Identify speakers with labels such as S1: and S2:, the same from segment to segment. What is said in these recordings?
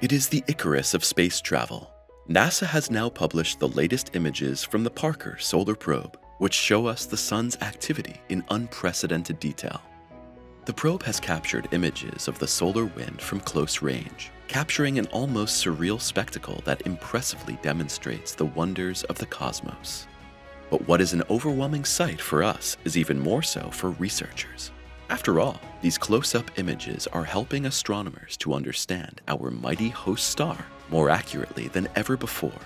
S1: It is the Icarus of space travel. NASA has now published the latest images from the Parker Solar Probe, which show us the Sun's activity in unprecedented detail. The probe has captured images of the solar wind from close range, capturing an almost surreal spectacle that impressively demonstrates the wonders of the cosmos. But what is an overwhelming sight for us is even more so for researchers. After all, these close-up images are helping astronomers to understand our mighty host star more accurately than ever before.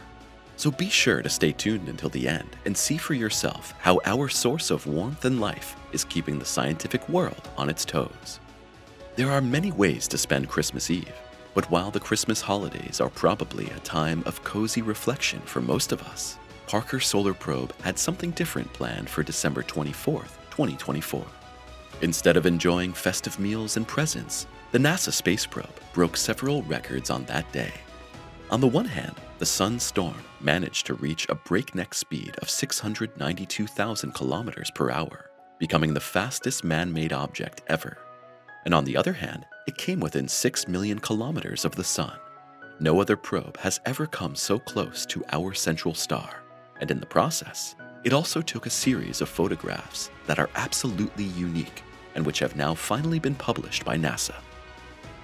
S1: So be sure to stay tuned until the end and see for yourself how our source of warmth and life is keeping the scientific world on its toes. There are many ways to spend Christmas Eve, but while the Christmas holidays are probably a time of cozy reflection for most of us, Parker Solar Probe had something different planned for December 24th, 2024. Instead of enjoying festive meals and presents, the NASA space probe broke several records on that day. On the one hand, the Sun Storm managed to reach a breakneck speed of 692,000 kilometers per hour, becoming the fastest man-made object ever. And on the other hand, it came within 6 million kilometers of the Sun. No other probe has ever come so close to our central star, and in the process, it also took a series of photographs that are absolutely unique and which have now finally been published by NASA.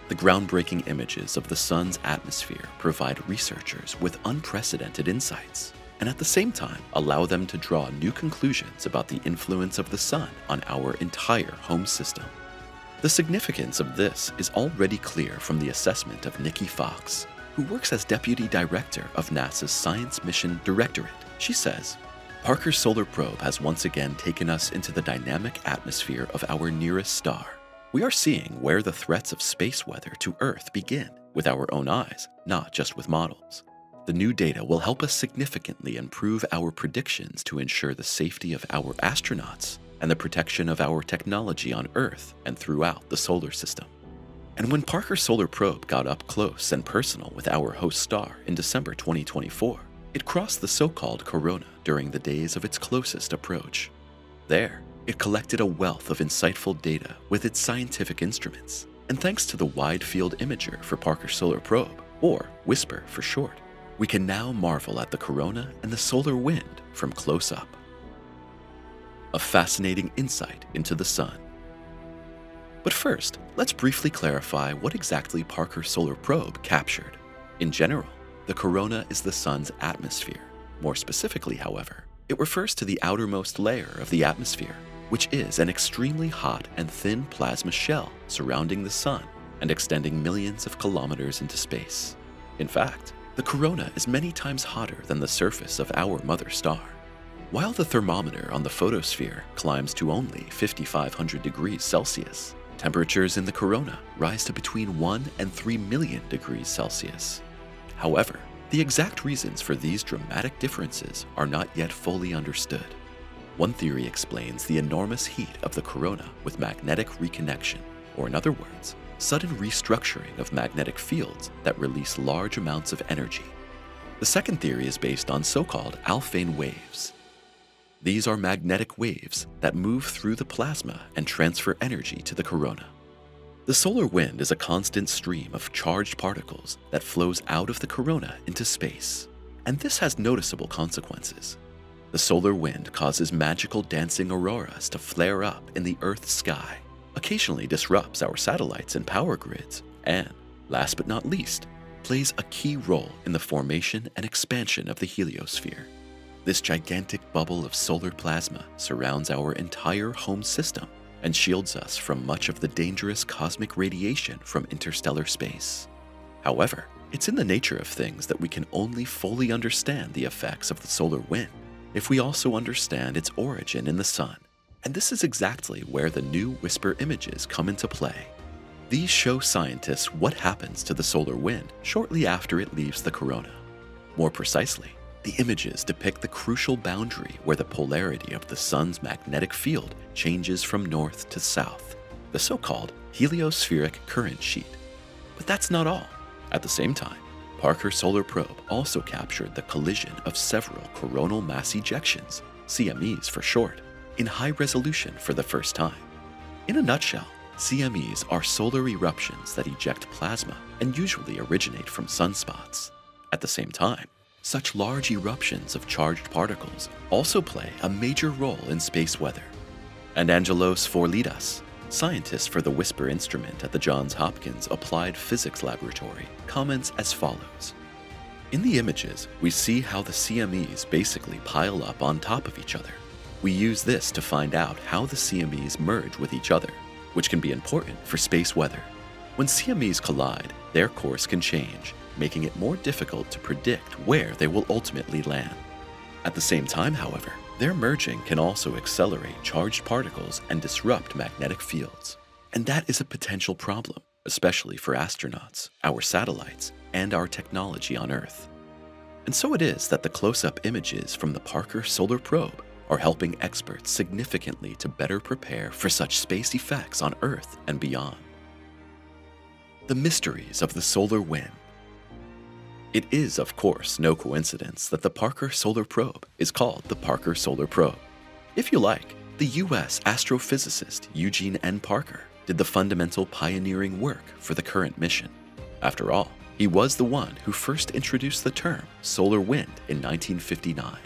S1: The groundbreaking images of the Sun's atmosphere provide researchers with unprecedented insights, and at the same time allow them to draw new conclusions about the influence of the Sun on our entire home system. The significance of this is already clear from the assessment of Nikki Fox, who works as Deputy Director of NASA's Science Mission Directorate. She says, Parker Solar Probe has once again taken us into the dynamic atmosphere of our nearest star. We are seeing where the threats of space weather to Earth begin with our own eyes, not just with models. The new data will help us significantly improve our predictions to ensure the safety of our astronauts and the protection of our technology on Earth and throughout the solar system. And when Parker Solar Probe got up close and personal with our host star in December 2024, it crossed the so-called corona during the days of its closest approach. There, it collected a wealth of insightful data with its scientific instruments, and thanks to the Wide Field Imager for Parker Solar Probe, or WISPR for short, we can now marvel at the corona and the solar wind from close up. A fascinating insight into the sun. But first, let's briefly clarify what exactly Parker Solar Probe captured. In general, the corona is the sun's atmosphere. More specifically, however, it refers to the outermost layer of the atmosphere, which is an extremely hot and thin plasma shell surrounding the sun and extending millions of kilometers into space. In fact, the corona is many times hotter than the surface of our mother star. While the thermometer on the photosphere climbs to only 5500 degrees Celsius, temperatures in the corona rise to between 1 and 3 million degrees Celsius. However, the exact reasons for these dramatic differences are not yet fully understood. One theory explains the enormous heat of the corona with magnetic reconnection, or in other words, sudden restructuring of magnetic fields that release large amounts of energy. The second theory is based on so-called Alfvén waves. These are magnetic waves that move through the plasma and transfer energy to the corona. The solar wind is a constant stream of charged particles that flows out of the corona into space. And this has noticeable consequences. The solar wind causes magical dancing auroras to flare up in the Earth's sky, occasionally disrupts our satellites and power grids, and, last but not least, plays a key role in the formation and expansion of the heliosphere. This gigantic bubble of solar plasma surrounds our entire home system and shields us from much of the dangerous cosmic radiation from interstellar space. However, it's in the nature of things that we can only fully understand the effects of the solar wind if we also understand its origin in the sun. And this is exactly where the new WISPR images come into play. These show scientists what happens to the solar wind shortly after it leaves the corona. More precisely, the images depict the crucial boundary where the polarity of the sun's magnetic field changes from north to south, the so-called heliospheric current sheet. But that's not all. At the same time, Parker Solar Probe also captured the collision of several coronal mass ejections, CMEs for short, in high resolution for the first time. In a nutshell, CMEs are solar eruptions that eject plasma and usually originate from sunspots. At the same time, such large eruptions of charged particles also play a major role in space weather. And Angelos Vourlidas, scientist for the WISPR instrument at the Johns Hopkins Applied Physics Laboratory, comments as follows. In the images, we see how the CMEs basically pile up on top of each other. We use this to find out how the CMEs merge with each other, which can be important for space weather. When CMEs collide, their course can change, making it more difficult to predict where they will ultimately land. At the same time, however, their merging can also accelerate charged particles and disrupt magnetic fields. And that is a potential problem, especially for astronauts, our satellites, and our technology on Earth. And so it is that the close-up images from the Parker Solar Probe are helping experts significantly to better prepare for such space effects on Earth and beyond. The mysteries of the solar wind it is, of course, no coincidence that the Parker Solar Probe is called the Parker Solar Probe. If you like, the US astrophysicist Eugene N. Parker did the fundamental pioneering work for the current mission. After all, he was the one who first introduced the term solar wind in 1959.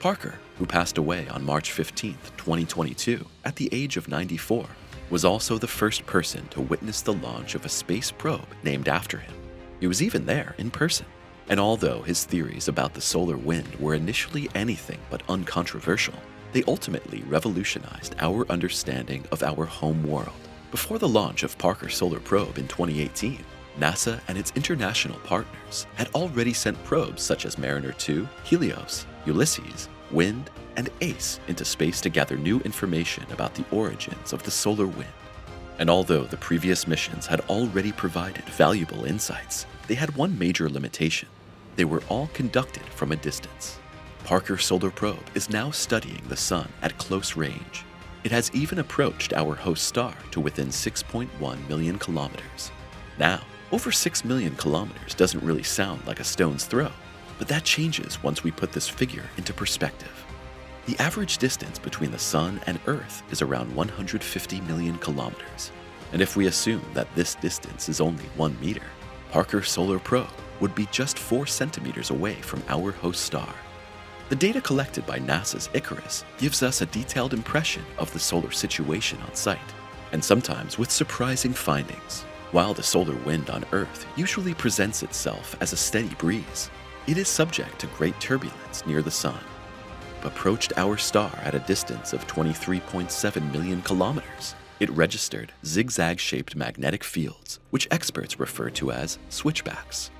S1: Parker, who passed away on March 15, 2022, at the age of 94, was also the first person to witness the launch of a space probe named after him. He was even there in person. And although his theories about the solar wind were initially anything but uncontroversial, they ultimately revolutionized our understanding of our home world. Before the launch of Parker Solar Probe in 2018, NASA and its international partners had already sent probes such as Mariner 2, Helios, Ulysses, Wind, and ACE into space to gather new information about the origins of the solar wind. And although the previous missions had already provided valuable insights, they had one major limitation. They were all conducted from a distance. Parker Solar Probe is now studying the Sun at close range. It has even approached our host star to within 6.1 million kilometers. Now, over 6 million kilometers doesn't really sound like a stone's throw, but that changes once we put this figure into perspective. The average distance between the Sun and Earth is around 150 million kilometers, and if we assume that this distance is only 1 meter, Parker Solar Probe would be just 4 centimeters away from our host star. The data collected by NASA's Icarus gives us a detailed impression of the solar situation on site, and sometimes with surprising findings. While the solar wind on Earth usually presents itself as a steady breeze, it is subject to great turbulence near the Sun. Approached our star at a distance of 23.7 million kilometers, it registered zigzag-shaped magnetic fields, which experts refer to as switchbacks.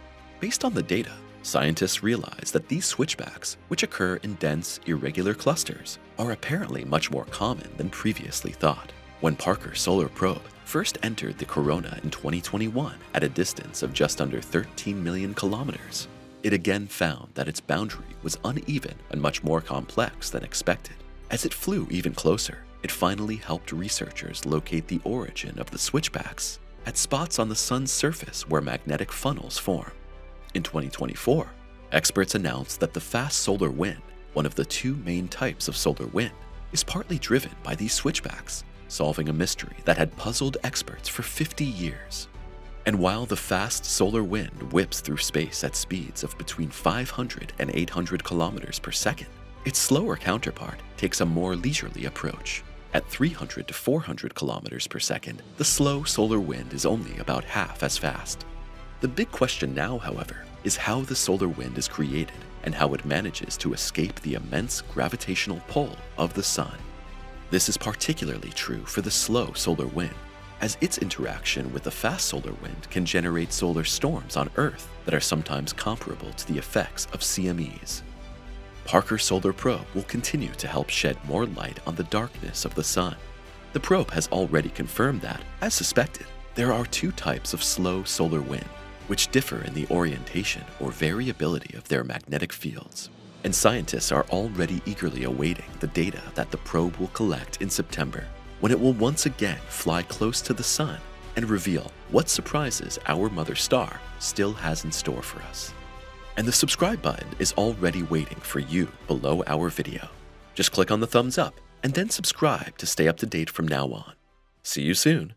S1: Based on the data, scientists realized that these switchbacks, which occur in dense, irregular clusters, are apparently much more common than previously thought. When Parker Solar Probe first entered the corona in 2021 at a distance of just under 13 million kilometers, it again found that its boundary was uneven and much more complex than expected. As it flew even closer, it finally helped researchers locate the origin of the switchbacks at spots on the sun's surface where magnetic funnels form. In 2024, experts announced that the fast solar wind, one of the two main types of solar wind, is partly driven by these switchbacks, solving a mystery that had puzzled experts for 50 years. And while the fast solar wind whips through space at speeds of between 500 and 800 kilometers per second, its slower counterpart takes a more leisurely approach. At 300 to 400 kilometers per second, the slow solar wind is only about half as fast. The big question now, however, is how the solar wind is created and how it manages to escape the immense gravitational pull of the sun. This is particularly true for the slow solar wind, as its interaction with the fast solar wind can generate solar storms on Earth that are sometimes comparable to the effects of CMEs. Parker Solar Probe will continue to help shed more light on the darkness of the Sun. The probe has already confirmed that, as suspected, there are two types of slow solar wind, which differ in the orientation or variability of their magnetic fields. And scientists are already eagerly awaiting the data that the probe will collect in September, when it will once again fly close to the Sun and reveal what surprises our mother star still has in store for us. And the subscribe button is already waiting for you below our video. Just click on the thumbs up and then subscribe to stay up to date from now on. See you soon.